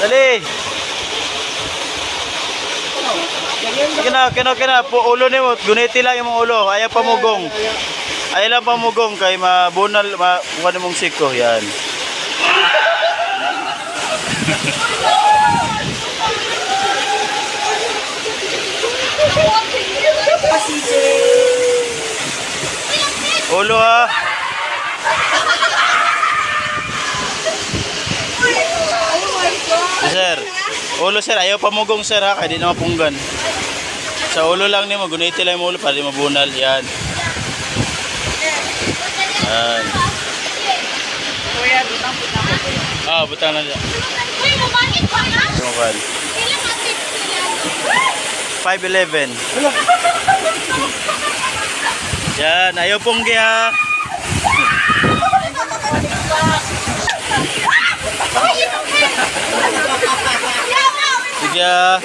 Dali. Sige na, kina, kina. Po, ulo ni mo. Guniti lang yung ulo. Ayaw pamugong. Ayaw lang pamugong kay mabunal, ma, mukha mong siko. Yan. Ulo ha. Sir, ulo sir, ayaw pamugong sir ha, kaya di na mapunggan. Sa ulo lang ni mo, guniti lang yung ulo para di mabunal. Yan. Yan. Kuya, butang na po. Ah, butang na dyan. Uy, mabait pa atit sila? 5'11". Yan, ayaw punggi ha. Sige ha. Ayaw pamugong, ulo, Iya.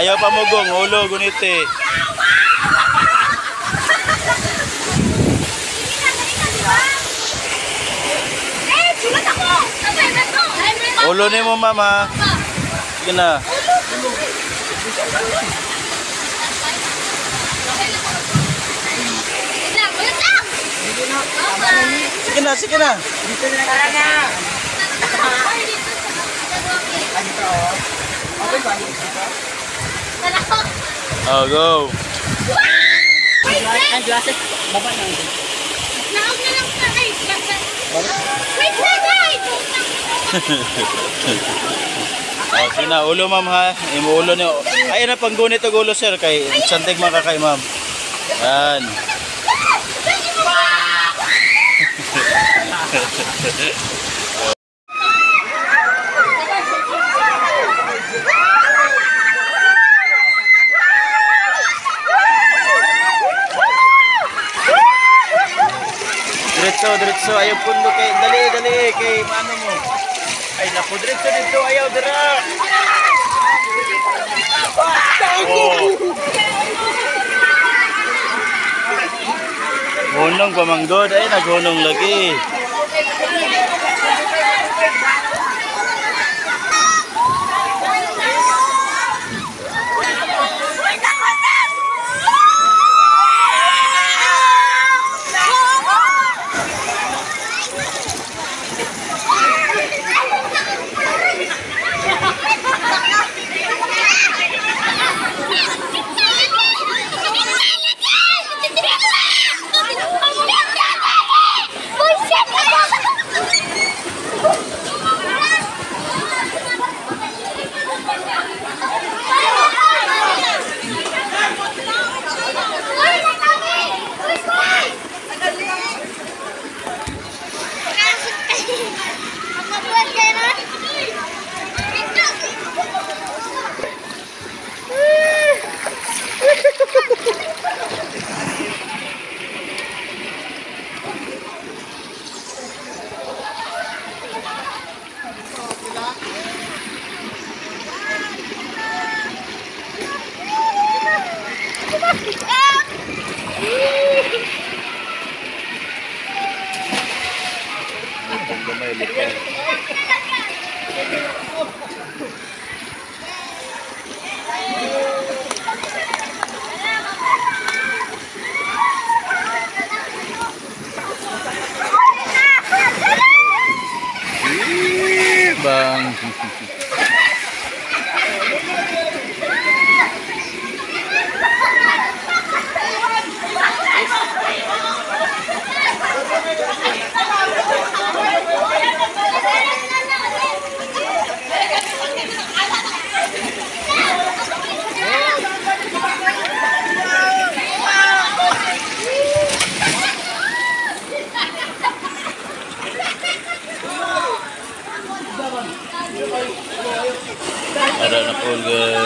Ayaw pa mugong, hulo gunite. Ulo ni mo mama. Sige na. Sige na, sige na. Dito Oh, go. Wait, wait! Ang glasses, baba na. Naog na lang sa ay! Wait, wait, wait! Oh, sige na, ulo ma'am ha. Imo ulo ni. Ay na panggunit og ulo sir kay santig ka kay ma'am. Yan. Diretso, diretso, ayaw pundo kay dali, dali kay ano mo. Ay naku, diretso dito, ayaw dira. Oh. Hunong pamanggod, ay naghunong lagi. Ha ha ha! Ada na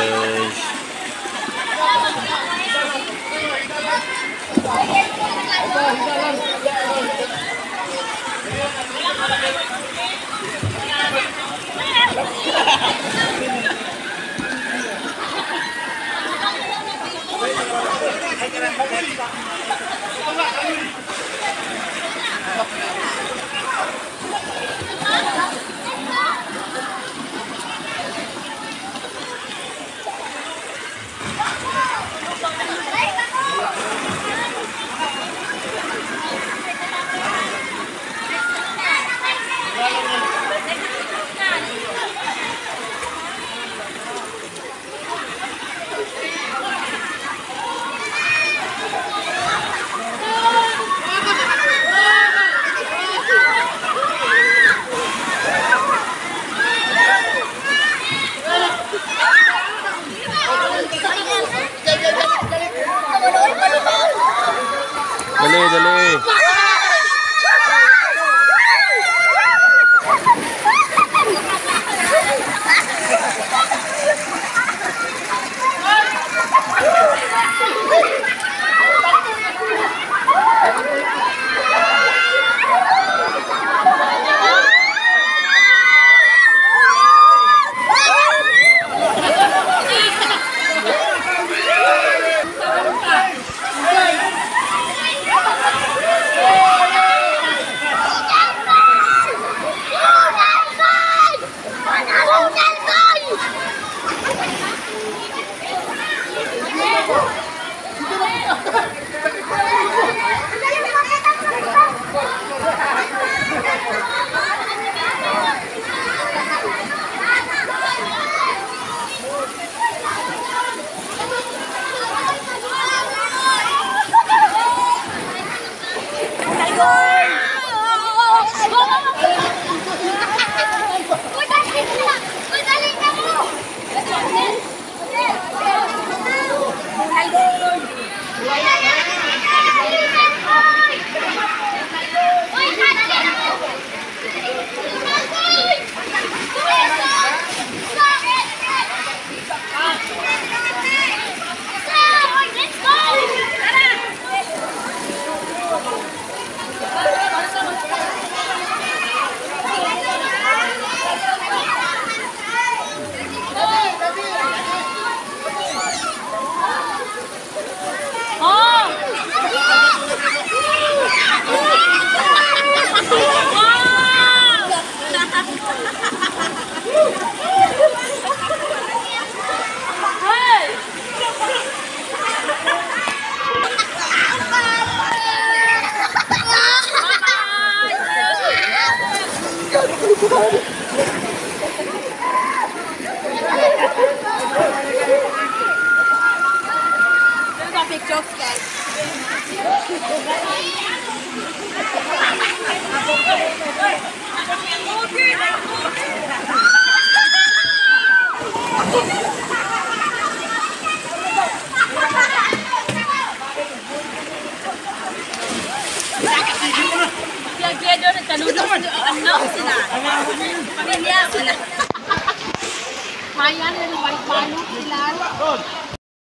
Mayan, balik-balik sila.